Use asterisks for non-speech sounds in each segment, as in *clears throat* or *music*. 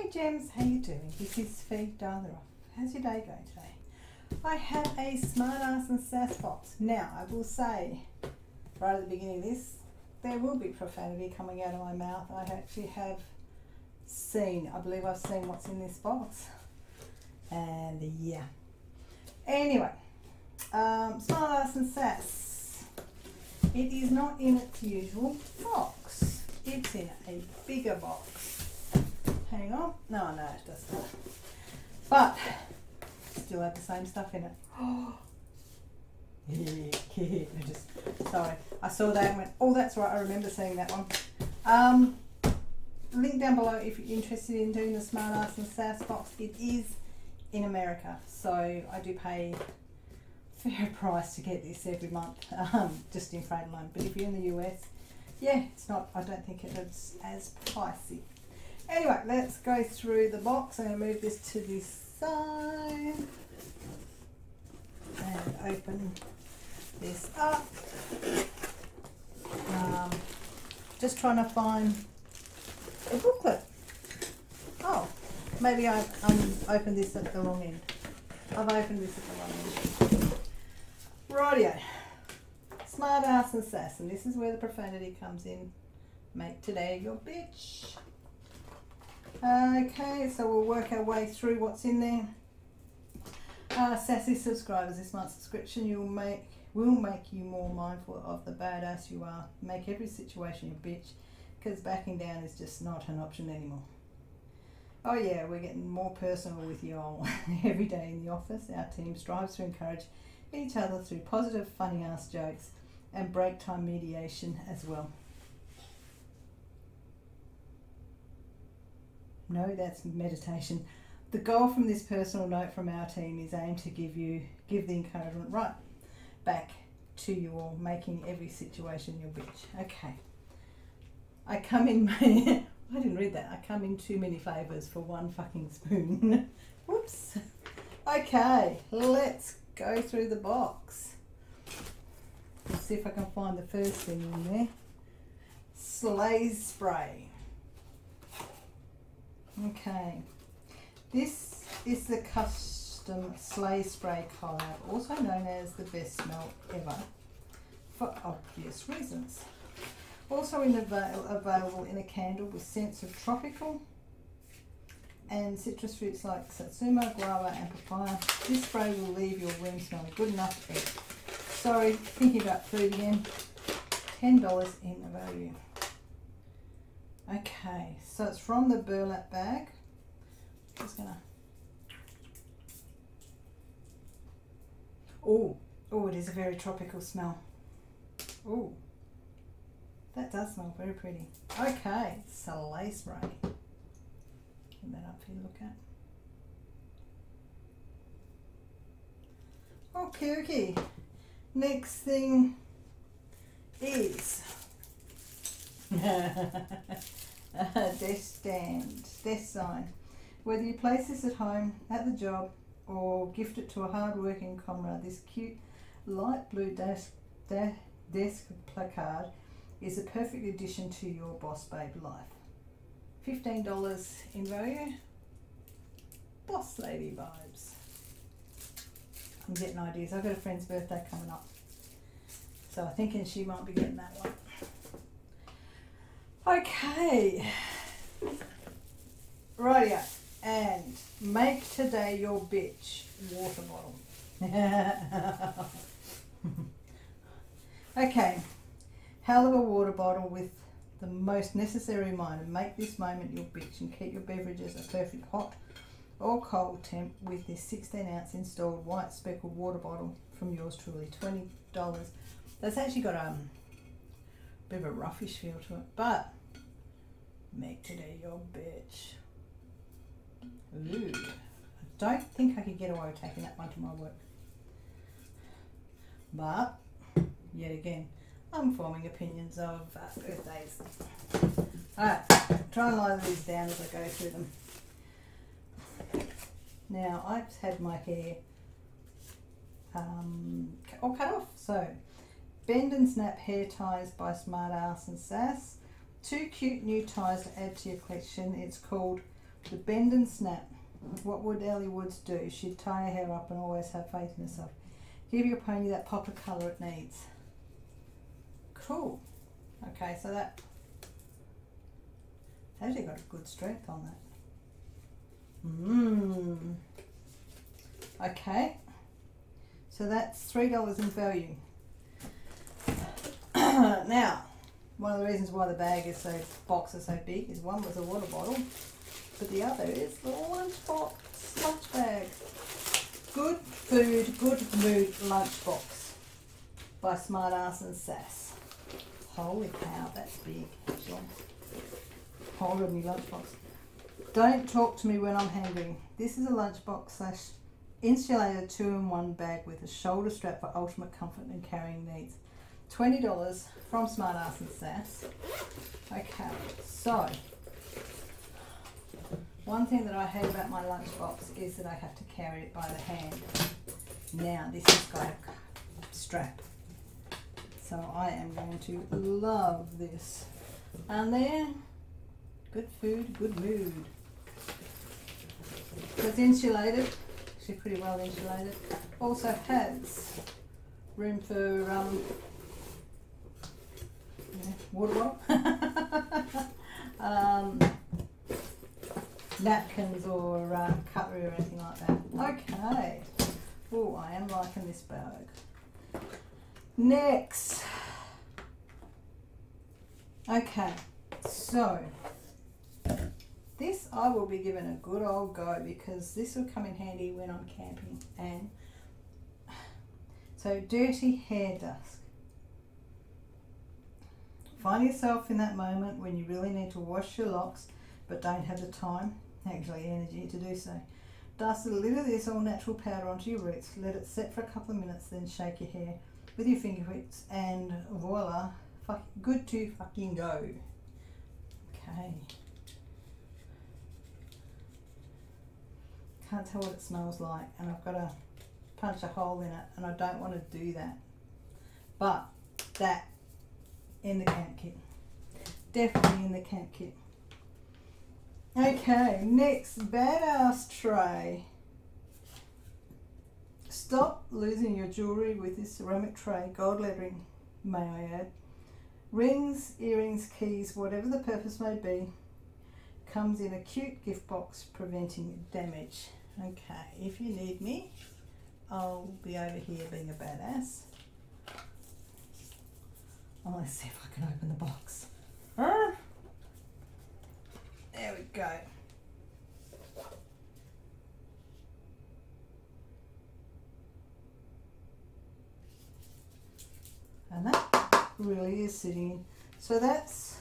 Hey Gems, how you doing? This is Fee Darla. How's your day going today? I have a smart ass and sass box. Now I will say right at the beginning of this, there will be profanity coming out of my mouth. I actually have seen, I believe I've seen what's in this box. And yeah. Anyway, um, smart ass and sass. It is not in its usual box. It's in a bigger box. Hang on. No, no, it does not. But still have the same stuff in it. *gasps* I just sorry. I saw that and went, oh that's right, I remember seeing that one. Um, link down below if you're interested in doing the Smart Ass and Sass box. It is in America, so I do pay fair *laughs* price to get this every month, um, just in freight alone. But if you're in the US, yeah, it's not. I don't think it's as pricey. Anyway, let's go through the box. I'm going to move this to this side and open this up. Um, just trying to find a booklet. Oh, maybe I um, opened this at the wrong end. I've opened this at the wrong end. Rightio. Smart ass and sass, and this is where the profanity comes in. Make today your bitch. Okay, so we'll work our way through what's in there. Uh, sassy subscribers, this month's subscription you'll make will make you more mindful of the badass you are. Make every situation your bitch, because backing down is just not an option anymore. Oh yeah, we're getting more personal with you all *laughs* every day in the office. Our team strives to encourage each other through positive, funny ass jokes and break time mediation as well. No, that's meditation. The goal from this personal note from our team is aimed to give you give the encouragement right back to you all, making every situation your bitch. Okay. I come in my *laughs* I didn't read that. I come in too many favours for one fucking spoon. *laughs* Whoops. Okay, let's go through the box. Let's see if I can find the first thing in there. Slays spray. Okay, this is the custom sleigh spray collab, also known as the best smell ever, for obvious reasons. Also in avail available in a candle with scents of tropical and citrus fruits like satsuma, guava and papaya. This spray will leave your room smelling good enough to eat. Sorry, thinking about food again. $10 in value. Okay, so it's from the burlap bag. Just gonna. Oh, oh, it is a very tropical smell. Oh, that does smell very pretty. Okay, Soleil spray. Get that up for you to look at. Oh, okay, okay. Next thing is *laughs* desk stand, desk sign. Whether you place this at home, at the job, or gift it to a hard-working comrade, this cute light blue desk, de desk placard is a perfect addition to your boss babe life. $15 in value. Boss lady vibes. I'm getting ideas. I've got a friend's birthday coming up. So I'm thinking she might be getting that one. Okay. Right yeah. And make today your bitch water bottle. *laughs* okay. Hell of a water bottle with the most necessary reminder. Make this moment your bitch and keep your beverages a perfect hot or cold temp with this 16 ounce installed white speckled water bottle from yours truly. $20. That's actually got um, a bit of a roughish feel to it, but Make today your bitch. Ooh. I don't think I could get away with taking that one to my work. But, yet again, I'm forming opinions of uh, birthdays. Alright, try and lie these down as I go through them. Now, I've had my hair um, all cut off, so Bend and Snap Hair Ties by Smart Ass and Sass two cute new ties to add to your collection. It's called The bend and snap. What would Elle Woods do? She'd tie her hair up and always have faith in herself. Give your pony that pop of colour it needs. Cool. Okay, so that actually got a good strength on that. Mmm. Okay. So that's three dollars in value. *clears throat* now, one of the reasons why the bag is so box is so big is one was a water bottle, but the other is the lunchbox lunch bag. Good food, good mood lunchbox by Smart Smartass and Sass. Holy cow, that's big. actually. Hold on me lunchbox. Don't talk to me when I'm hungry. This is a lunchbox slash insulated two-in-one bag with a shoulder strap for ultimate comfort and carrying needs. Twenty dollars from Smart Smartass and Sass. Okay, so one thing that I hate about my lunchbox is that I have to carry it by the hand. Now this has got a strap. So I am going to love this. And there, good food, good mood. It's insulated, actually pretty well insulated. Also has room for um, water bottle. *laughs* um, napkins or uh, cutlery or anything like that. Okay. Oh, I am liking this bag. Next. Okay, so this I will be giving a good old go because this will come in handy when I'm camping and *sighs* so dirty hair dust. Find yourself in that moment when you really need to wash your locks but don't have the time actually energy to do so. Dust a little of this all natural powder onto your roots, let it set for a couple of minutes, then shake your hair with your fingertips and voila, fuck, good to fucking go. Okay. Can't tell what it smells like and I've got to punch a hole in it and I don't want to do that. But that in the camp kit. Definitely in the camp kit. Okay, next badass tray. Stop losing your jewellery with this ceramic tray, gold lettering, may I add. Rings, earrings, keys, whatever the purpose may be, comes in a cute gift box preventing damage. Okay, if you need me, I'll be over here being a badass. Oh, let's see if I can open the box. Huh? There we go. And that really is sitting. So that's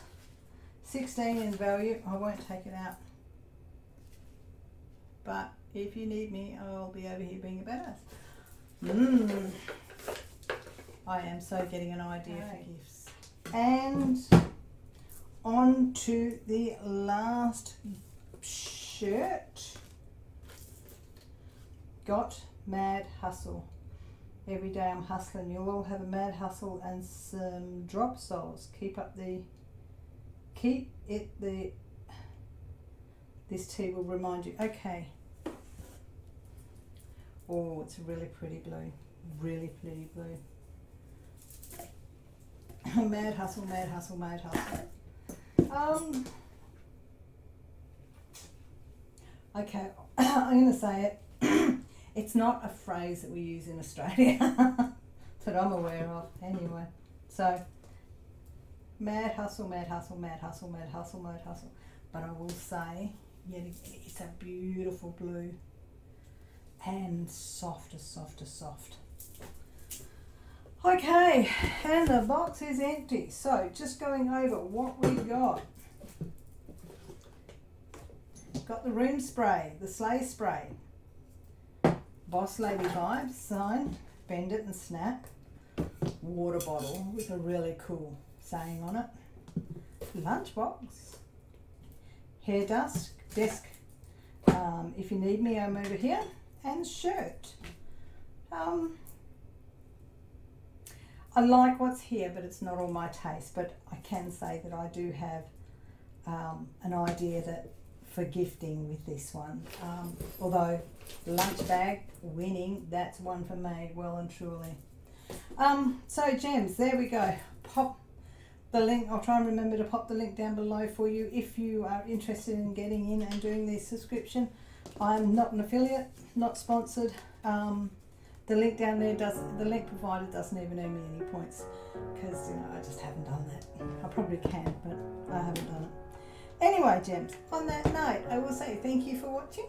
16 in value. I won't take it out. But if you need me, I'll be over here being a badass. Mmm. I am so getting an idea okay. for gifts. And on to the last shirt. Got Mad Hustle. Every day I'm hustling. You'll all have a mad hustle and some drop soles. Keep up the, keep it the, this tea will remind you. Okay. Oh, it's a really pretty blue. Really pretty blue. *laughs* mad hustle, mad hustle, mad hustle. Um, okay, *coughs* I'm going to say it. *coughs* it's not a phrase that we use in Australia *laughs* that I'm aware of anyway. So, mad hustle, mad hustle, mad hustle, mad hustle, mad hustle. But I will say, yeah, it's a beautiful blue and soft as soft as soft. Okay, and the box is empty. So just going over what we've got. Got the room spray, the sleigh spray. Boss Lady Vibes sign, bend it and snap. Water bottle with a really cool saying on it. Lunchbox. Hair dust, desk. Um, if you need me, I'm over here. And shirt. Um, I like what's here, but it's not all my taste. But I can say that I do have um, an idea that for gifting with this one. Um, although lunch bag winning, that's one for me, well and truly. Um, so gems, there we go. Pop the link. I'll try and remember to pop the link down below for you if you are interested in getting in and doing the subscription. I'm not an affiliate, not sponsored. Um, the link down there does the link provided doesn't even earn me any points because you know I just haven't done that. I probably can, but I haven't done it. Anyway, gems. On that note, I will say thank you for watching.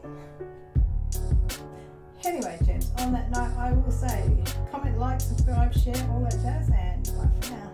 Anyway, gems. On that note, I will say comment, like, subscribe, share, all that jazz, and bye for now.